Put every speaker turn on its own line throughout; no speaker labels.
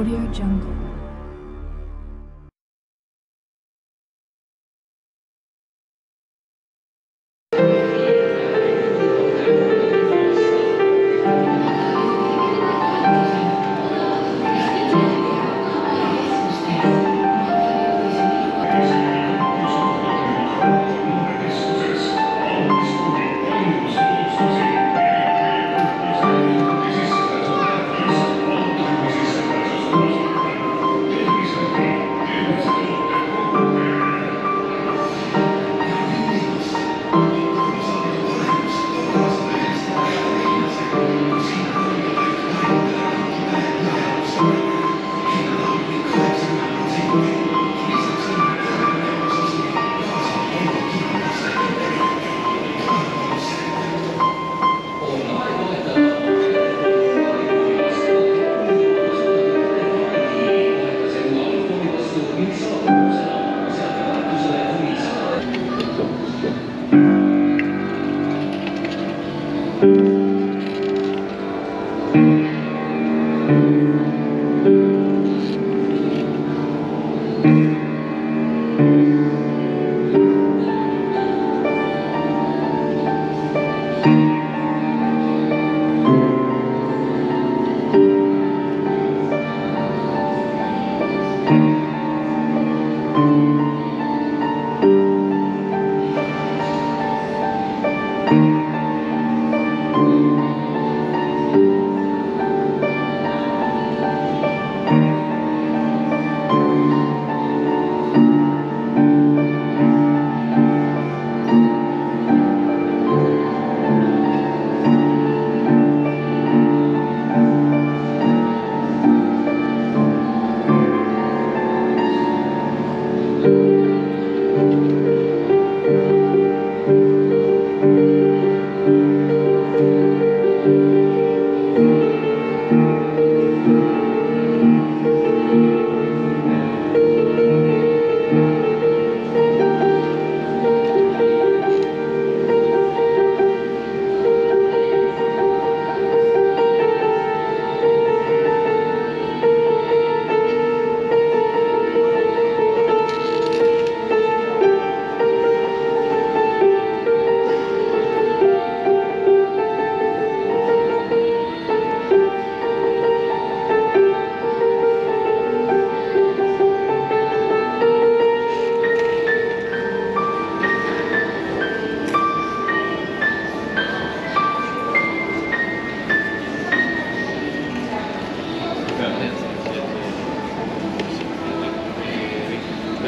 Audio Jungle.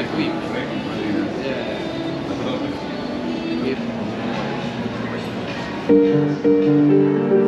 next Yeah. yeah.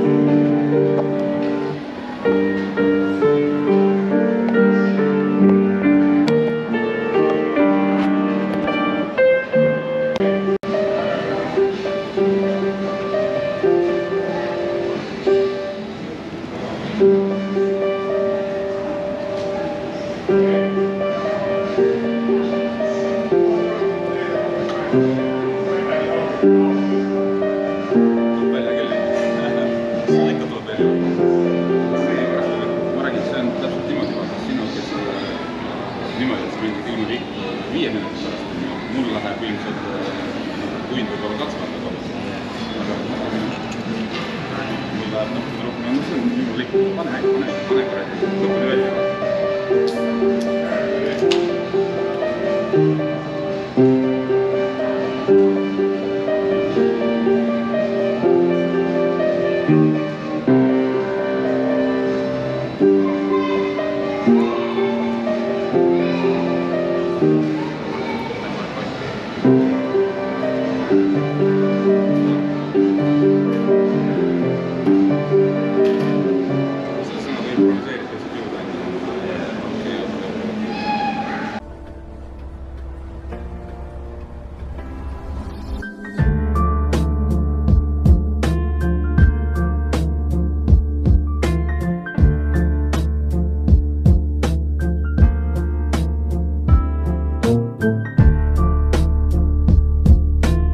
来ない来ない来ない来ない。